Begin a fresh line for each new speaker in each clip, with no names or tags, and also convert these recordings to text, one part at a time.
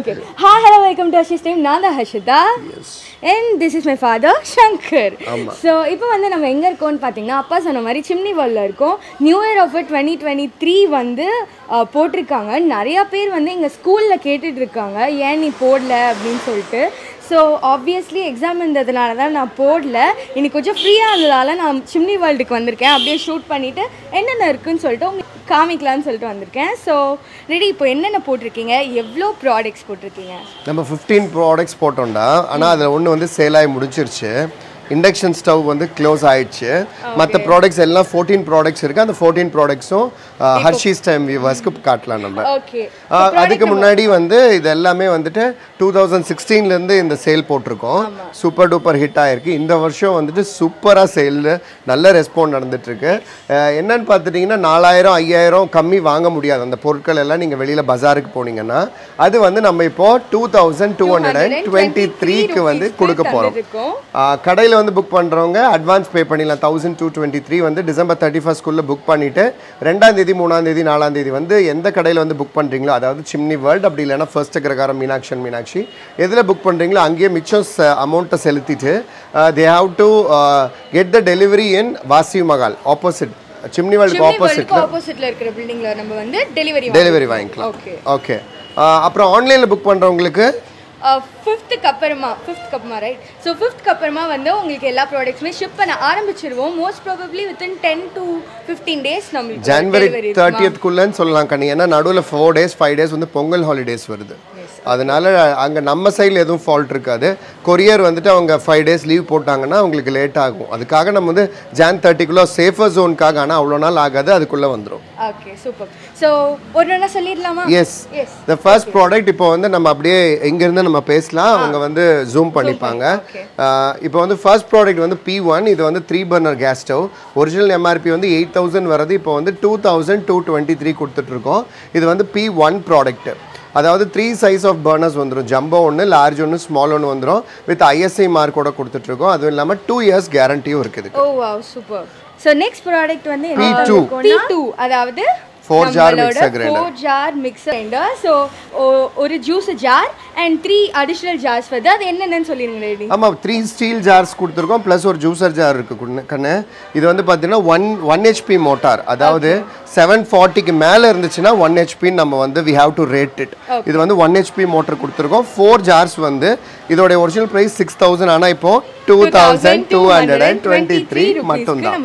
Okay ஹா hello welcome to Harshi's time நான் தான் Harshitha. And this is my father Shankar so இப்போ வந்து நம்ம எங்கே இருக்கோம்னு பார்த்தீங்கன்னா அப்பா சொன்ன மாதிரி சிம்னி வாலில் இருக்கோம். New year offer twenty twenty three வந்து போட்டிருக்காங்க. நிறையா பேர் வந்து எங்கள் ஸ்கூலில் கேட்டுட்டு இருக்காங்க. ஏன் நீ போடல அப்படின்னு சொல்லிட்டு. ஸோ ஆப்வியஸ்லி எக்ஸாம் இருந்ததுனால தான் நான் போடல. இன்னைக்கு கொஞ்சம் ஃப்ரீயாக இருந்ததால நான் சிம்னி வேர்ல்டுக்கு வந்திருக்கேன். அப்படியே ஷூட் பண்ணிவிட்டு என்னென்ன இருக்குன்னு சொல்லிட்டு உங்களுக்கு காமிக்கலாம்னு சொல்லிட்டு வந்திருக்கேன். ஸோ ரெடி இப்போ என்னென்ன போட்டிருக்கீங்க? எவ்வளோ ப்ராடக்ட்ஸ் போட்டிருக்கீங்க?
நம்ம ஃபிஃப்டீன் ப்ராடக்ட்ஸ் போட்டோம்டா. ஆனால் அதில் ஒன்று வந்து சேல் ஆகி முடிச்சிருச்சு. இண்டக்ஷன் ஸ்டவ் வந்து க்ளோஸ் ஆயிடுச்சு. மற்ற ப்ராடக்ட்ஸ் எல்லாம் ஃபோர்டீன் ப்ராடக்ட்ஸ் இருக்குது அந்த ஃபோர்டீன் ப்ராடக்ட்ஸும் ஹர்ஷீஸ் டைம் வியூவர்ஸ்க்கு காட்டலாம் நம்ம. ஆ, அதுக்கு முன்னாடி வந்து இது எல்லாமே வந்துட்டு டூ தௌசண்ட் சிக்ஸ்டீன்லேருந்து இந்த சேல் போட்டிருக்கோம். சூப்பர் டூப்பர் ஹிட் ஆயிருக்கு. இந்த வருஷம் வந்துட்டு சூப்பராக சேல் நல்ல ரெஸ்பாண்ட் நடந்துட்டுருக்கு. என்னன்னு பார்த்துட்டிங்கன்னா நாலாயிரம் ஐயாயிரம் கம்மி வாங்க முடியாது. அந்த பொருட்கள் எல்லாம் நீங்கள் வெளியில் பஜாருக்கு போனீங்கன்னா அது வந்து நம்ம இப்போ two thousand two hundred and twenty த்ரீக்கு வந்து கொடுக்க போகிறோம்
இருக்கோம்
வந்து புக் பண்ணுறவங்க அட்வான்ஸ் பே பண்ணிடலாம். தௌசண்ட் டூ டுவெண்ட்டி த்ரீ வந்து டிசம்பர் தேர்ட்டி ஃபஸ்ட்குள்ளே புக் பண்ணிவிட்டு ரெண்டாம் தேதி மூணாம் தேதி நாலாம் தேதி வந்து எந்த கடையில் வந்து புக் பண்ணுறீங்களோ அதாவது சிம்னி வேர்ல்ட் அப்படி இல்லைன்னா ஃபர்ஸ்ட் கிரகாரம் மீனாட்சன் மீனாட்சி எதில் புக் பண்ணுறீங்களோ அங்கேயே மிச்சம் அமௌண்ட்டை செலுத்திட்டு they have to get the delivery in Vasi Mahal opposite chimney வேர்ல்டுக்கு opposite
ஆப்போசிட்ல இருக்கிற பில்டிங்ல நம்ம வந்து டெலிவரி
டெலிவரி வாங்கிக்கலாம்.
ஓகே
ஓகே அப்புறம் ஆன்லைனில் புக் பண்ணுறவங்களுக்கு
ஃபிஃப்த்துக்கு அப்புறமா ஃபிஃப்த்க்கு அப்புறமா ரைட் ஸோ ஃபிஃப்த்க்கு அப்புறமா வந்து உங்களுக்கு எல்லா ப்ராடக்ட்ஸுமே ஷிப் பண்ண ஆரம்பிச்சிருவோம். Most probably within ten to fifteen days நம்மளுக்கு
ஜனவரி தேர்ட்டியத்துக்குள்ளன்னு சொல்லலாம் கண்ணி. ஏன்னா நடுவில் ஃபோர் டேஸ் ஃபைவ் டேஸ் வந்து பொங்கல் ஹாலிடேஸ் வருது. அதனால அங்கே நம்ம சைடில் எதுவும் ஃபால்ட் இருக்காது. கொரியர் வந்துட்டு அவங்க ஃபைவ் டேஸ் லீவ் போட்டாங்கன்னா அவங்களுக்கு லேட் ஆகும். அதுக்காக நம்ம வந்து ஜான் தேர்ட்டிக்குள்ளே சேஃபர் ஜோனுக்காக ஆனால் அவ்வளோ நாள் ஆகாது அதுக்குள்ளே வந்துடும்
ஓகே சூப்பர் ஸோ ஒரு நாளா சொல்லிடலாமா?
எஸ் த ஃபர்ஸ்ட் ப்ராடக்ட் இப்போ வந்து நம்ம அப்படியே இங்கேருந்து நம்ம பேசலாம். அவங்க வந்து ஜூம் பண்ணிப்பாங்க. இப்போ வந்து ஃபர்ஸ்ட் ப்ராடக்ட் வந்து பி ஒன் இது வந்து three burner gas stove original MRP வந்து எயிட் தௌசண்ட் வரது இப்போ வந்து two thousand two twenty three கொடுத்துட்ருக்கோம் இது வந்து பி ஒன் ப்ராடக்ட் அதாவது த்ரீ சைஸ் ஆஃப் பர்னர்ஸ் வந்துடும் ஜம்போ ஒன்று லார்ஜ் ஒன்று ஸ்மால் ஒன்று வந்துடும் வித் ஐஎஸ்ஐ மார்க்கோட கொடுத்துட்ருக்கோம். அதுவும் இல்லாமல் டூ இயர்ஸ் கேரண்டியும் இருக்குது.
ஓ wow super so next product வந்து
P2.
பி டூ அதாவது
Four jar mixer grinder.
Four jar mixer grinder so ஒரு juice jar and three additional jars வருது அது என்னென்னு சொல்லிடுங்க
ஆமாம் த்ரீ ஸ்டீல் ஜார்ஸ் கொடுத்துருக்கோம் ப்ளஸ் ஒரு ஜூசர் ஜார் இருக்கு குண்ணு- இது வந்து பார்த்தீங்கன்னா ஒன் ஒன் ஹெச்பி மோட்டார் அதாவது செவன் ஃபார்ட்டிக்கு மேலே இருந்துச்சுன்னா ஒன் ஹெச்பின்னு நம்ம வந்து we have to rate it இது வந்து ஒன் ஹெச்பி மோட்டர் கொடுத்துருக்கோம். ஃபோர் ஜார்ஸ் வந்து இதோடைய ஒரிஜினல் ப்ரைஸ் சிக்ஸ் தௌசண்ட் ஆனால் இப்போ two thousand two hundred and twenty three மட்டும்தான்.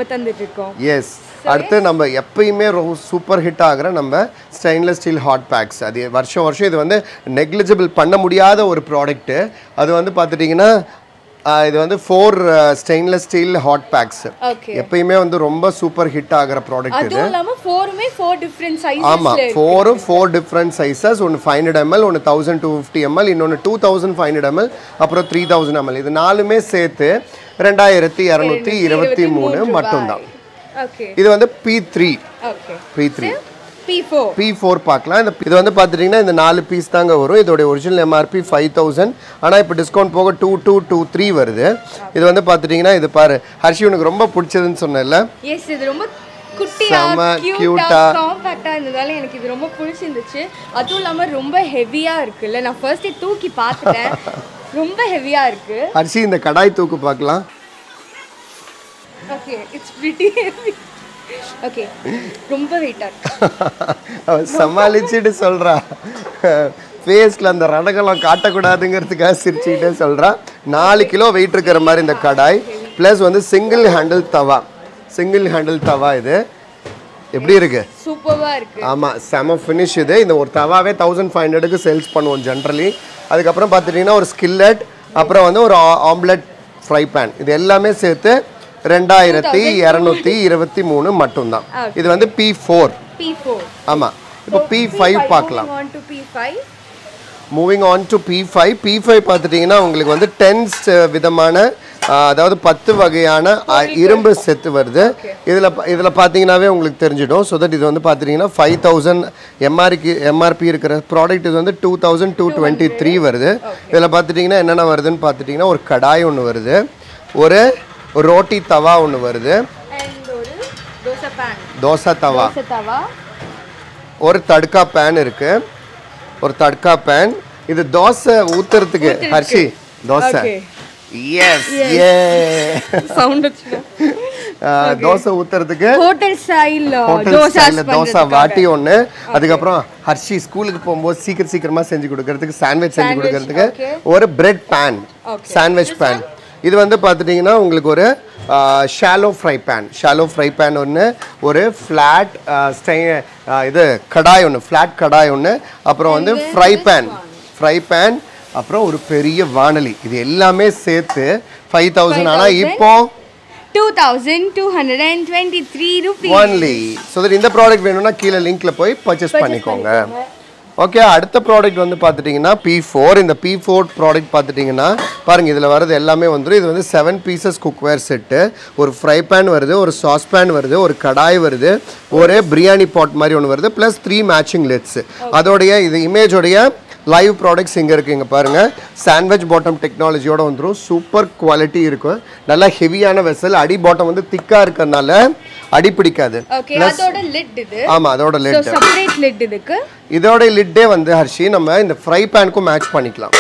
எஸ் அடுத்து நம்ம எப்பயுமே ரொம்ப சூப்பர் ஹிட் ஆகிற நம்ம ஸ்டெயின்லெஸ் ஸ்டீல் ஹாட் பேக்ஸ் அது வருஷம் வருஷம் இது வந்து நெக்லிஜிபிள் பண்ண முடியாத ஒரு ப்ராடக்ட்டு அது வந்து பார்த்துட்டிங்கன்னா இது வந்து four stainless steel hot packs எப்பயுமே வந்து ரொம்ப சூப்பர் ஹிட் ஆகிற ப்ராடக்ட் இது.
ஃபோருமே ஃபோர் டிஃப்ரெண்ட்
ஆமாம் ஃபோரும் ஃபோர் டிஃப்ரெண்ட் சைஸஸ் ஒன்று ஃபைவ் ஹண்ட்ரட் எம்எல் ஒன்று தௌசண்ட் டூ ஃபிஃப்டி எம்எல் இன்னொன்று two thousand five hundred ML அப்புறம் த்ரீ தௌசண்ட் எம்எல் இது நாலுமே சேர்த்து ரெண்டாயிரத்தி இரநூத்தி இருபத்தி மூணு மட்டும்தான். இது வந்து P three P three
P four
பார்க்கலாம். இந்த இது வந்து பார்த்துட்டிங்கன்னா இந்த நாலு பீஸ் தாங்க வரும். இதோடைய ஒரிஜினல் எம்ஆர்பி ஃபைவ் தௌசண்ட் ஆனால் இப்போ டிஸ்கவுண்ட் போக டூ டூ டூ த்ரீ வருது. இது வந்து பார்த்துட்டிங்கன்னா இது பாரு. ஹர்ஷி உனக்கு ரொம்ப பிடிச்சதுன்னு சொன்னேன்ல.
எஸ் இது ரொம்ப குட்டியா
செம
கியூட்டா
cute-ஆ.
காம்பாக்டா இருந்ததால எனக்கு இது ரொம்ப பிடிச்சிருந்துச்சு. அதுவும் இல்லாம ரொம்ப ஹெவியா இருக்குல்ல. நான் ஃபர்ஸ்ட் தூக்கி பார்த்துட்டேன். ரொம்ப ஹெவியா இருக்கு.
ஹர்ஷி இந்த கடாய் தூக்கு பார்க்கலாம்.
ஓகே இட்ஸ் பிரிட்டி ஓகே ரொம்ப வெயிட்டா இருக்கு.
அவ சமாளிச்சுட்டு சொல்றா. ஃபேஸில் அந்த ரணகலம் காட்டக்கூடாதுங்கிறதுக்காக சிரிச்சுக்கிட்டே சொல்றா. நாலு கிலோ வெயிட் இருக்கிற மாதிரி இந்த கடாய். ப்ளஸ் வந்து சிங்கிள் ஹேண்டில் தவா. சிங்கிள் ஹேண்டில் தவா இது. எப்படி இருக்கு?
சூப்பர்வா இருக்கு.
ஆமாம் செம ஃபினிஷ் இது. இந்த ஒரு தவாவே தௌசண்ட் ஃபைவ் ஹண்ட்ரடுக்கு சேல்ஸ் பண்ணுவோம் ஜென்ரலி அதுக்கப்புறம் பார்த்துட்டிங்கன்னா ஒரு ஸ்கில்லட் அப்புறம் வந்து ஒரு ஆம்லெட் ஃப்ரை பேன் இது எல்லாமே சேர்த்து ரெண்டாயிரத்தி இரநூத்தி இருபத்தி மூணு மட்டும்தான். இது வந்து பி ஃபோர் ஆமாம் இப்போ பி ஃபைவ் பார்க்கலாம். Moving on to P five P five பார்த்துட்டிங்கன்னா உங்களுக்கு வந்து டென்ஸ் விதமான ஆ, அதாவது பத்து வகையான ஆ, இரும்பு செத்து வருது. இதில் இதில் பார்த்தீங்கன்னாவே உங்களுக்கு தெரிஞ்சிடும். ஸோ தட் இது வந்து பார்த்துட்டிங்கன்னா ஃபைவ் தௌசண்ட் எம்ஆர்க்கு எம்ஆர்பி இருக்கிற ப்ராடக்ட் இது வந்து two thousand two twenty three வருது. இதில் பார்த்துட்டிங்கன்னா என்னென்ன வருதுன்னு பார்த்துட்டிங்கன்னா ஒரு கடாய் ஒன்று வருது. ஒரு ரோட்டி தவா ஒன்று வருது.
ஒரு தோசை
தவா.
தோசை தவா.
ஒரு தடுக்கா பேன் இருக்குது ஒரு தடுக்கா பேன் இது dosa ஊத்துறதுக்கு Harshi dosa. Yes a
sound
dosa ஊத்துறதுக்கு
hotel style
hotel
dosa
dosa வாட்டி ஒன்று அதுக்கப்புறம் ஹர்ஷி ஸ்கூலுக்கு போகும்போது சீக்கிரம் சீக்கிரமா செஞ்சு கொடுக்கறதுக்கு சாண்ட்விச் செஞ்சு கொடுக்கறதுக்கு. ஒரு பிரெட் பேன் சாண்ட்விச் பேன் இது வந்து பார்த்துட்டிங்கன்னா உங்களுக்கு ஒரு shallow fry pan shallow fry pan ஒன்று ஒரு ஃப்ளாட் ஸ்டை இது கடாய் ஒன்று ஃப்ளாட் கடாய் ஒன்று அப்புறம் வந்து ஃப்ரை பேன் ஃப்ரை பேன் அப்புறம் ஒரு பெரிய வானலி இது எல்லாமே சேர்த்து ஃபைவ் தௌசண்ட் ஆனால் இப்போ ஒன்லி ஸோ தட் இந்த ப்ராடக்ட் வேணும்னா கீழே லிங்க்ல போய் பர்ச்சேஸ் பண்ணிக்கோங்க. ஓகே அடுத்த ப்ராடக்ட் வந்து பார்த்துட்டிங்கன்னா பி ஃபோர் இந்த பி ஃபோர் ப்ராடக்ட் பார்த்துட்டிங்கன்னா பாருங்க இதில் வரது எல்லாமே வந்துடும் இது வந்து செவன் பீசஸ் குக்வேர் செட்டு ஒரு ஃப்ரை பேன் வருது ஒரு சாஸ் பேன் வருது ஒரு கடாய் வருது ஒரு பிரியாணி பாட் மாதிரி ஒன்று வருது ப்ளஸ் த்ரீ மேட்சிங் லெட்ஸ் அதோடைய இது இமேஜோடைய லைவ் ப்ராடக்ட்ஸ் இங்கே இருக்குது இங்கே பாருங்கள் சாண்ட்விச் பாட்டம் டெக்னாலஜியோட வந்துடும் சூப்பர் குவாலிட்டி இருக்கும். நல்லா ஹெவியான வெசல் அடி பாட்டம் வந்து திக்காக இருக்கறனால அடி பிடிக்காது
ஓகே அதோட லிட் செப்பரேட் இதுக்கு?
இதோட லிட்டே வந்து ஹர்ஷி நம்ம இந்த ஃப்ரை பேனுக்கும் மேட்ச் பண்ணிக்கலாம்.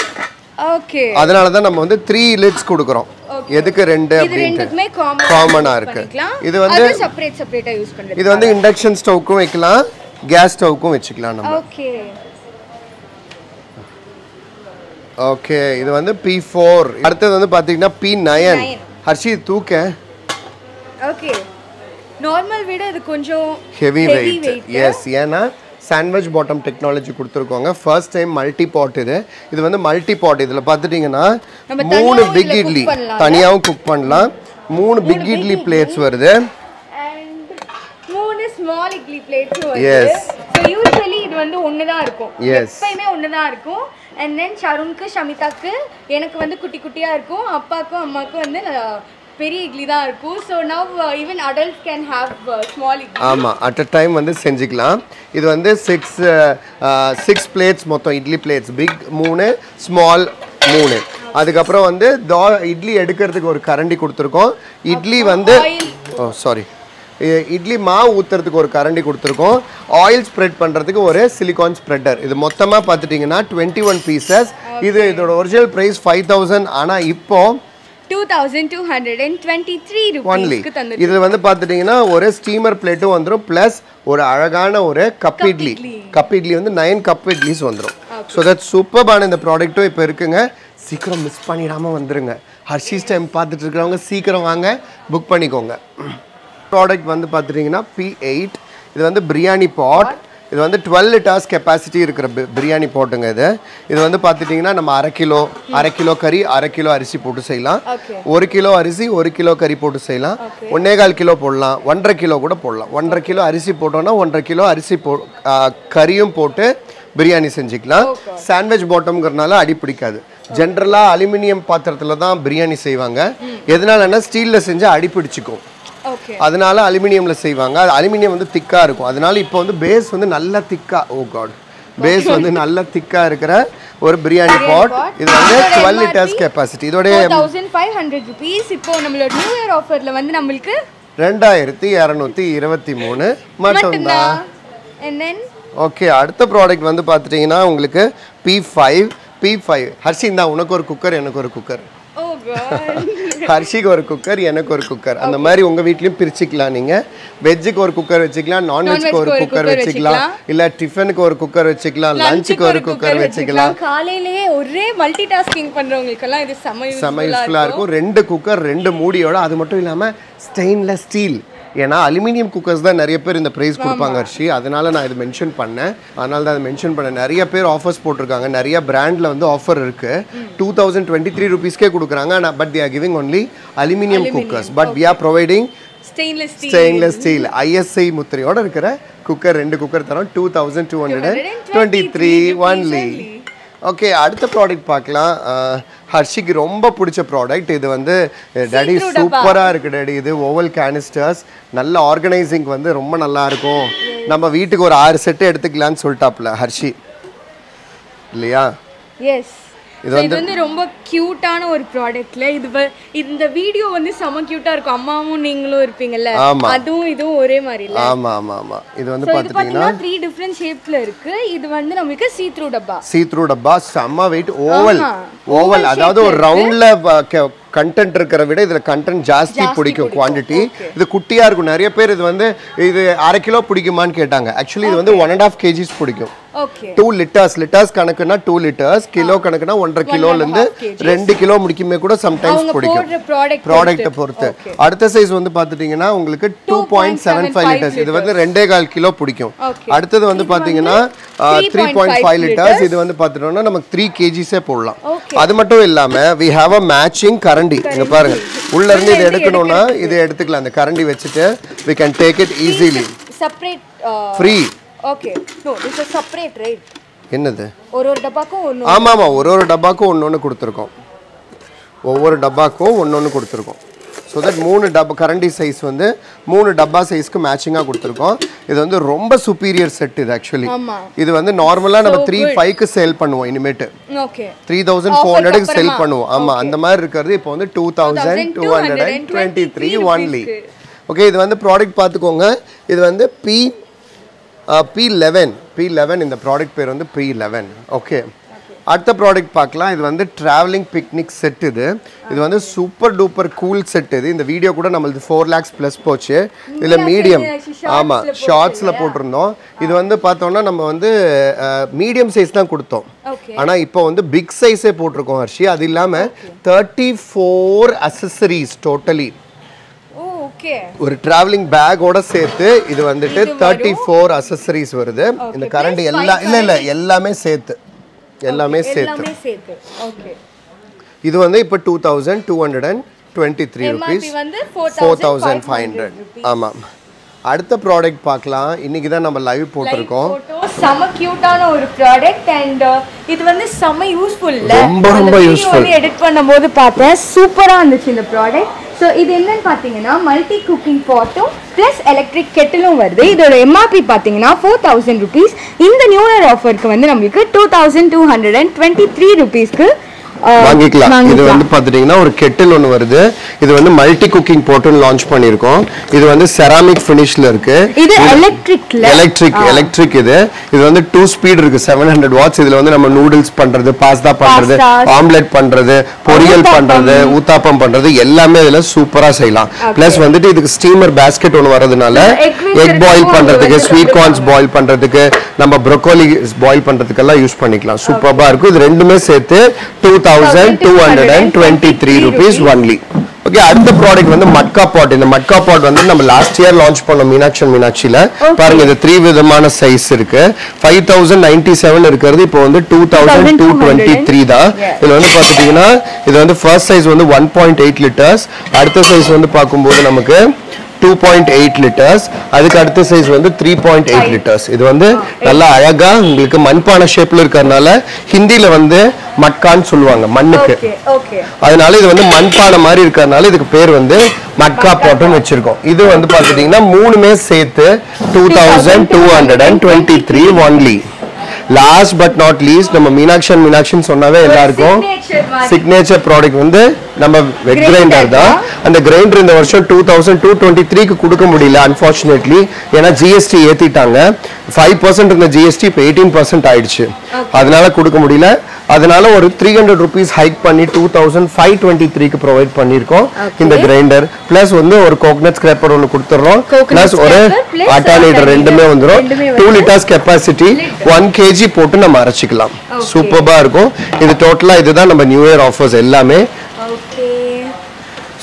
ஓகே
அதனால தான் நம்ம வந்து த்ரீ லிட்ஸ் கொடுக்குறோம். எதுக்கு ரெண்டு
ரெண்டுக்குமே காமன்
இருக்கு. இது வந்து
அது செப்பரேட் செப்பரேட்டா யூஸ் பண்றது
இது வந்து இண்டக்ஷன் ஸ்டவ்க்கும் வைக்கலாம் கேஸ் ஸ்டவ்க்கும் வச்சுக்கலாம் நம்ம.
ஓகே
ஓகே இது வந்து பி ஃபோர் அடுத்தது வந்து பார்த்தீங்கன்னா பி நயன் ஹர்ஷி இது தூக்க.
ஓகே நார்மல் விட இது கொஞ்சம்
ஹெவி வெயிட். எஸ் ஏன்னா சாண்ட்விச் பாட்டம் டெக்னாலஜி கொடுத்துருக்கோங்க. ஃபர்ஸ்ட் டைம் மல்டி பாட் இது. இது வந்து மல்டி பாட் இதில் பார்த்துட்டிங்கன்னா மூணு பிக் இட்லி. தனியாகவும் குக் பண்ணலாம். மூணு பிக் இட்லி பிளேட்ஸ் வருது.
அண்ட் மூணு ஸ்மால் இட்லி பிளேட்ஸ்
Yes.
வருது. ஸோ யூஸ்வலி இது வந்து ஒன்று தான் இருக்கும். எப்பயுமே ஒன்று தான் இருக்கும். அண்ட் தென் ஷருணுக்கு ஷமிதாக்கு எனக்கு வந்து குட்டி குட்டியாக இருக்கும். அப்பாவுக்கும் அம்மாவுக்கும் வந்து பெரிய இட்லி தான் இருக்கும். So now even adult can have small idli
ஆமாம் அட் அ டைம் வந்து செஞ்சுக்கலாம். இது வந்து சிக்ஸ் சிக்ஸ் பிளேட்ஸ் மொத்தம் இட்லி பிளேட்ஸ் பிக் மூணு ஸ்மால் மூணு. அதுக்கப்புறம் வந்து தோ இட்லி எடுக்கிறதுக்கு ஒரு கரண்டி கொடுத்துருக்கோம். இட்லி வந்து. ஓ சாரி இட்லி மாவு ஊற்றுறதுக்கு ஒரு கரண்டி கொடுத்துருக்கோம். ஆயில் ஸ்ப்ரெட் பண்ணுறதுக்கு ஒரு சிலிகான் ஸ்ப்ரெட்டர் இது மொத்தமாக பார்த்துட்டிங்கன்னா டுவெண்ட்டி ஒன் பீசஸ் இது இதோட ஒரிஜினல் ப்ரைஸ் ஃபைவ் தௌசண்ட் ஆனால் இப்போ
two thousand two hundred and twenty three
only இதில் வந்து பார்த்துட்டிங்கன்னா ஒரு ஸ்டீமர் பிளேட்டும் வந்துடும் ப்ளஸ் ஒரு அழகான ஒரு கப் இட்லி கப் இட்லி வந்து நைன் கப் இட்லிஸ் வந்துடும் ஸோ தட் சூப்பர்பான இந்த ப்ராடக்ட்டும் இப்போ இருக்குங்க. சீக்கிரம் மிஸ் பண்ணிடாமல் வந்துருங்க. ஹர்ஷீஸ் டைம் பார்த்துட்டு இருக்கிறவங்க சீக்கிரம் வாங்க புக் பண்ணிக்கோங்க. ப்ராடக்ட் வந்து பார்த்துட்டிங்கன்னா பி எயிட் இது வந்து பிரியாணி பாட் இது வந்து டுவெல் லிட்டர்ஸ் கெப்பாசிட்டி இருக்கிற பிரியாணி போட்டுங்க இது. இது வந்து பார்த்துட்டிங்கன்னா நம்ம அரை கிலோ அரை கிலோ கறி அரை கிலோ அரிசி போட்டு செய்யலாம். ஒரு கிலோ அரிசி ஒரு கிலோ கறி போட்டு செய்யலாம். ஒன்னே கால் கிலோ போடலாம். ஒன்றரை கிலோ கூட போடலாம். ஒன்றரை கிலோ அரிசி போட்டோம்னா ஒன்றரை கிலோ அரிசி போ கறியும் போட்டு பிரியாணி செஞ்சுக்கலாம். சாண்ட்விச் பாட்டம்ங்கிறனால அடி பிடிக்காது. ஜென்ரலாக அலுமினியம் பாத்திரத்தில் தான் பிரியாணி செய்வாங்க. எதனாலன்னா ஸ்டீலில் செஞ்சால் அடி பிடிச்சிக்கும். அதனால அலுமினியமில் செய்வாங்க. அது அலுமினியம் வந்து திக்காக இருக்கும். அதனால இப்போ வந்து பேஸ் வந்து நல்லா திக்கா ஓ காட் பேஸ் வந்து நல்லா திக்கா இருக்கிற ஒரு பிரியாணி பாட் இது வந்து டுவெல் லிட்டர்ஸ் கெப்பாசிட்டி இதோடைய
தௌசண்ட் ஃபைவ் ஹண்ட்ரட் ருபீஸ் இப்போ நம்மளோட நியூ இயர் ஆஃபர்ல வந்து நம்மளுக்கு
ரெண்டாயிரத்தி இரநூத்தி இருபத்தி மூணு. மட்டும்தான். ஓகே அடுத்த ப்ராடக்ட் வந்து பார்த்துட்டிங்கன்னா உங்களுக்கு பி ஃபைவ் பி ஃபைவ் ஹர்ஷிந்தா உனக்கு ஒரு குக்கர் எனக்கு ஒரு குக்கர்
oh
ஹர்ஷிக்கு ஒரு குக்கர் எனக்கு ஒரு குக்கர். அந்த மாதிரி உங்க வீட்லயும் பிரிச்சுக்கலாம் நீங்க. வெஜ்ஜுக்கு ஒரு குக்கர் வச்சுக்கலாம் நான்வெஜ்க்கு ஒரு குக்கர் வச்சுக்கலாம். இல்ல டிஃபனுக்கு ஒரு குக்கர் வச்சுக்கலாம் லஞ்சுக்கு ஒரு குக்கர் வச்சுக்கலாம்.
காலையிலேயே ஒரே மல்டி டாஸ்கிங் பண்றவங்களுக்கெல்லாம் இது செம
யூஸ்ஃபுல்லாக இருக்கும். ரெண்டு குக்கர் ரெண்டு மூடியோட அது மட்டும் இல்லாம ஸ்டெயின்லெஸ் ஸ்டீல் ஏன்னா அலுமினியம் குக்கர்ஸ் தான் நிறைய பேர் இந்த ப்ரைஸ் கொடுப்பாங்க ஹர்ஷி. அதனால நான் இது மென்ஷன் பண்ணேன். அதனால தான் அதை மென்ஷன் பண்ணேன். நிறைய பேர் ஆஃபர்ஸ் போட்டிருக்காங்க. நிறைய பிராண்டில் வந்து ஆஃபர் இருக்கு. டூ தௌசண்ட் டுவெண்ட்டி த்ரீ ருபீஸ்க்கே கொடுக்குறாங்க. ஆனால் but they are giving only aluminium cookers but we are providing
stainless steel
stainless steel ISI முத்திரையோட இருக்கிற குக்கர் ரெண்டு குக்கர் தரோம். Two thousand two hundred twenty three only okay அடுத்த product பார்க்கலாம். ஹர்ஷிக்கு ரொம்ப பிடிச்ச ப்ராடக்ட் இது வந்து டேடி சூப்பராக இருக்கு டேடி இது ஓவல் கேனிஸ்டர்ஸ் நல்ல ஆர்கனைசிங் வந்து ரொம்ப நல்லா இருக்கும். நம்ம வீட்டுக்கு ஒரு ஆறு செட்டு எடுத்துக்கலாம்னு சொல்லிட்டாப்ல ஹர்ஷி. இல்லையா?
எஸ் இது வந்து ரொம்ப கியூட்டான ஒரு ப்ராடக்ட்ல இது இந்த வீடியோ வந்து செம கியூட்டா இருக்கும். அம்மாவும் நீங்களும் இருப்பீங்கல்ல. அதுவும் இதுவும் ஒரே மாதிரி இல்ல
ஆமா ஆமா ஆமா. இது வந்து
பாத்தீங்கன்னா த்ரீ டிஃப்ரெண்ட் ஷேப்ல இருக்கு. இது வந்து நமக்கு சீ த்ரூ டப்பா.
சீ த்ரூ டப்பா. செம்ம வெயிட் ஓவல். ஓவல் அதாவது ஒரு ரவுண்ட்ல கண்டென்ட் இருக்கிற விட இதுல கண்டென்ட் ஜாஸ்தி பிடிக்கும் குவாண்டிட்டி இது குட்டியா இருக்கும். நிறைய பேர் இது வந்து இது அரை கிலோ பிடிக்குமான்னு கேட்டாங்க. ஆக்சுவலி இது வந்து ஒன் அண்ட் ஆஃப் கேஜிஸ் பிடிக்கும். டூ லிட்டர்ஸ் லிட்டர்ஸ் கணக்குனா டூ லிட்டர்ஸ் கிலோ கணக்குனா ஒன்றரை கிலோல இருந்து ரெண்டு கிலோ முடிக்குமே கூட சம்டைம்ஸ் பிடிக்கும். ப்ராடக்ட்டை பொறுத்து. அடுத்த சைஸ் வந்து பார்த்துட்டீங்கன்னா உங்களுக்கு two point seven five litres இது வந்து ரெண்டே கால் கிலோ பிடிக்கும். அடுத்தது வந்து பார்த்தீங்கன்னா த்ரீ பாயிண்ட் ஃபைவ் லிட்டர்ஸ் இது வந்து பார்த்துட்டோம்னா நமக்கு த்ரீ கேஜிஸே போடலாம். அது மட்டும் இல்லாம வி ஹாவ் அ மேட்சிங் கரண்டி இங்க பாருங்க. உள்ள இருந்து இது எடுக்கணும்னா இதை எடுத்துக்கலாம். அந்த கரண்டி வச்சுட்டு we can take it easily
separate
free
okay no it's separate right
என்னது?
ஒரு ஒரு டப்பாக்கும் ஒன்று
ஆமா ஆமா ஒரு ஒரு டப்பாக்கும் ஒன்று ஒன்று கொடுத்துருக்கோம். ஒவ்வொரு டப்பாக்கும் ஒன்று ஒன்று கொடுத்துருக்கோம். ஸோ தட் மூணு டப்பா கரண்டி சைஸ் வந்து மூணு டப்பா சைஸ்க்கு மேட்சிங்காக கொடுத்துருக்கோம். இது வந்து ரொம்ப சுப்பீரியர் செட் இது ஆக்சுவலி. இது வந்து நார்மலாக நம்ம த்ரீ ஃபைவ்க்கு சேல் பண்ணுவோம் இனிமேட்டு.
ஓகே
த்ரீ தௌசண்ட் ஃபோர் ஹண்ட்ரடுக்கு செல் பண்ணுவோம். ஆமாம் அந்த மாதிரி இருக்கிறது இப்போ வந்து two thousand two hundred and twenty three only okay இது வந்து ப்ராடக்ட் பார்த்துக்கோங்க. இது வந்து B B eleven B eleven இந்த ப்ராடக்ட் பேர் வந்து பி லெவன் ஓகே அடுத்த ப்ராடக்ட் பார்க்கலாம். இது வந்து ட்ராவலிங் பிக்னிக் செட் இது. இது வந்து சூப்பர் டூப்பர் கூல் செட் இது. இந்த வீடியோ கூட நம்மளுக்கு ஃபோர் லேக்ஸ் ப்ளஸ் போச்சு. இதில் மீடியம் ஆமாம் ஷார்ட்ஸில் போட்டிருந்தோம். இது வந்து பார்த்தோம்னா நம்ம வந்து மீடியம் சைஸ் தான் கொடுத்தோம். ஆனால் இப்போ வந்து பிக் சைஸே போட்டிருக்கோம் ஹர்ஷி. அது இல்லாமல் தேர்ட்டி ஃபோர் அசசரிஸ் டோட்டலி ஒரு டிராவலிங் பேக்கோட சேர்த்து இது வந்துட்டு தேர்ட்டி ஃபோர் அசசரிஸ் வருது. இந்த கரண்ட் எல்லா இல்லை இல்லை எல்லாமே சேர்த்து. எல்லாமே சேர்த்து
எல்லாமே சேர்த்து. ஓகே
இது வந்து இப்போ two thousand two hundred and twenty three rupees four thousand five hundred ஆமாம் அடுத்த ப்ராடக்ட் பார்க்கலாம். இன்னைக்கு தான் நம்ம லைவ் போட்டிருக்கோம்.
போட்டோ செம கியூட்டான ஒரு ப்ராடக்ட் அண்ட் இது வந்து செம யூஸ்ஃபுல்
ரொம்ப, ரொம்ப useful.
எடிட் பண்ணும்போது பார்த்தேன். சூப்பரா இருந்துச்சு இந்த ப்ராடக்ட் ஸோ இது என்னன்னு பார்த்தீங்கன்னா மல்டி குக்கிங் பாட்டும் ப்ளஸ் எலக்ட்ரிக் கெட்டிலும் வருது. இதோட எம்ஆர்பி பார்த்தீங்கன்னா ஃபோர் தௌசண்ட் ருபீஸ் இந்த நியூ இயர் ஆஃபருக்கு வந்து நம்மளுக்கு two thousand two hundred and twenty three ருபீஸ்க்கு
வாங்கிக்கலாம். இது வந்து பார்த்துட்டீங்கன்னா ஒரு கெட்டில் ஒன்று வருது. இது வந்து மல்டி குக்கிங் போட்டுன்னு லான்ச் பண்ணியிருக்கோம். இது வந்து செராமிக் ஃபினிஷ்ல இருக்கு.
இது எலக்ட்ரிக்ல
எலக்ட்ரிக் எலக்ட்ரிக் இது. இது வந்து டூ ஸ்பீட் இருக்கு. செவன் ஹண்ட்ரட் வாட்ஸ் இதுல வந்து நம்ம நூடுல்ஸ் பண்றது பாஸ்தா பண்றது. ஆம்லெட் பண்றது பொரியல். பண்றது ஊத்தாப்பம் பண்றது எல்லாமே இதுல சூப்பரா செய்யலாம். பிளஸ் வந்துட்டு இதுக்கு ஸ்டீமர் பேஸ்கெட் ஒன்று வரதுனால எக் பாயில் பண்றதுக்கு ஸ்வீட் கார்ன்ஸ் பாயில் பண்றதுக்கு நம்ம ப்ரொக்கோலி பாயில் பண்றதுக்கெல்லாம் யூஸ் பண்ணிக்கலாம். சூப்பர்பா இருக்கும். இது ரெண்டுமே சேர்த்து two thousand two hundred and twenty three rupees only okay அடுத்த ப்ராடக்ட் வந்து மட்கா பாட் இந்த மட்கா பாட் வந்து நம்ம லாஸ்ட் இயர் லான்ச் பண்ணோம் மீனாட்சி மீனாட்சியில பாருங்க இது த்ரீ விதமான சைஸ் இருக்கு. ஃபைவ் தௌசண்ட் நைன்டி செவன் இருக்கிறது இப்போ வந்து two thousand two twenty three தான். இதுல வந்து பாத்துட்டீங்கன்னா இது வந்து ஃபர்ஸ்ட் சைஸ் வந்து ஒன் பாயிண்ட் எயிட் லிட்டர்ஸ் அடுத்த சைஸ் வந்து பார்க்கும்போது நமக்கு டூ பாயிண்ட் எயிட் லிட்டர்ஸ் அதுக்கு அடுத்த சைஸ் வந்து த்ரீ பாயிண்ட் எயிட் லிட்டர்ஸ் இது வந்து நல்லா அழகா உங்களுக்கு மண்பானை ஷேப்ல இருக்கிறதுனால ஹிந்தில வந்து மட்கான்னு சொல்லுவாங்க மண்ணுக்கு. அதனால இது வந்து மண்பானை மாதிரி இருக்கிறதுனால இதுக்கு பேர் வந்து மட்கா பாட்டுன்னு வச்சிருக்கோம். இது வந்து பார்த்துட்டீங்கன்னா மூணுமே சேர்த்து two thousand two hundred and twenty three only last but not least நம்ம மீனாட்சி and மீனாட்சின்னு சொன்னாவே எல்லாருக்கும். சிக்னேச்சர் ப்ராடக்ட் வந்து நம்ம வெட்
Grinder
கிரைண்டர் தான். அந்த கிரைண்டர் இந்த வருஷம் டூ தௌசண்ட் டூ டுவெண்ட்டி த்ரீக்கு கொடுக்க முடியல அன்ஃபார்ச்சுனேட்லி ஏன்னா ஜிஎஸ்டி ஏற்றிட்டாங்க ஃபைவ் பர்சன்ட் இருந்த ஜிஎஸ்டி இப்போ எயிட்டீன் பர்சன்ட் ஆயிடுச்சு. அதனால கொடுக்க முடியல. அதனால ஒரு த்ரீ ஹண்ட்ரட் ருபீஸ் ஹைக் பண்ணி டூ தௌசண்ட் ஃபைவ் டுவெண்ட்டி த்ரீக்கு ப்ரொவைட் பண்ணியிருக்கோம் இந்த கிரைண்டர் ப்ளஸ் வந்து ஒரு கோகனட் ஸ்கிராப்பர் ஒன்று கொடுத்துட்றோம். ப்ளஸ் ஒரு அட்டானேட்டர் ரெண்டுமே வந்துடும் two. Litres capacity one kg போட்டு நம்ம அரைச்சிக்கலாம். சூப்பர்பா இருக்கும். இது டோட்டலா இதுதான் நம்ம நியூ இயர் ஆஃபர்ஸ் எல்லாமே.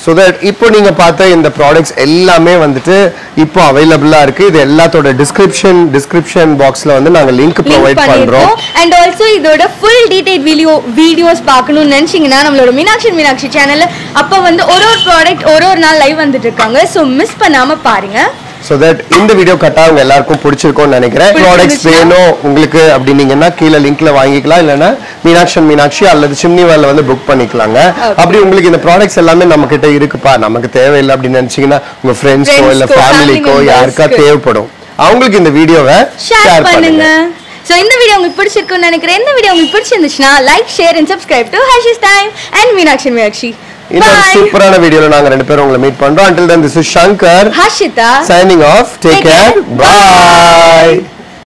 ஸோ தட் இப்போ நீங்க பார்த்த இந்த ப்ராடக்ட்ஸ் எல்லாமே வந்துட்டு இப்போ அவைலபிளா இருக்கு. இது எல்லாத்தோட டிஸ்கிரிப்ஷன் டிஸ்கிரிப்ஷன் பாக்ஸ்ல வந்து நாங்க லிங்க் ப்ரொவைட்
பண்ணிருக்கோம் அண்ட் ஆல்சோ இதோட ஃபுல் டீடைல் வீடியோ வீடியோஸ் பார்க்கணும்னு நினைச்சீங்கன்னா நம்மளோட மீனாட்சி மீனாட்சி சேனல்ல அப்போ வந்து ஒரு ஒரு ப்ராடக்ட் ஒரு ஒரு நாள் லைவ் வந்துட்டு இருக்காங்க. ஸோ மிஸ் பண்ணாம பாருங்க.
ஸோ தட் இந்த வீடியோ கட்டா அவங்க எல்லாருக்கும் பிடிச்சிருக்கும்னு நினைக்கிறேன். ப்ராடக்ட்ஸ்? வேணும் உங்களுக்கு அப்படின்னீங்கன்னா கீழே லிங்க்ல வாங்கிக்கலாம். இல்லைன்னா மீனாட்சி மீனாட்சி அல்லது சிம்னி வேலை வந்து புக் பண்ணிக்கலாங்க. அப்படி உங்களுக்கு இந்த ப்ராடக்ட்ஸ் எல்லாமே நம்ம கிட்ட இருக்குப்பா. நமக்கு தேவையில்லை அப்படின்னு நினைச்சீங்கன்னா உங்க ஃப்ரெண்ட்ஸோ இல்ல ஃபேமிலிக்கோ யாருக்கா. தேவைப்படும். அவங்களுக்கு இந்த வீடியோவை
ஷேர் பண்ணுங்க. ஸோ இந்த வீடியோ உங்களுக்கு பிடிச்சிருக்கும்னு நினைக்கிறேன். இந்த வீடியோ உங்களுக்கு பிடிச்சிருந்துச்சுன்னா like share and subscribe to Harshi's time and Meenakshi Meenakshi
இன்னொரு சூப்பரான வீடியோல நாங்க ரெண்டு பேரும் உங்களை மீட் பண்றோம் until then this is shankar
Harshita
signing off take
care.
bye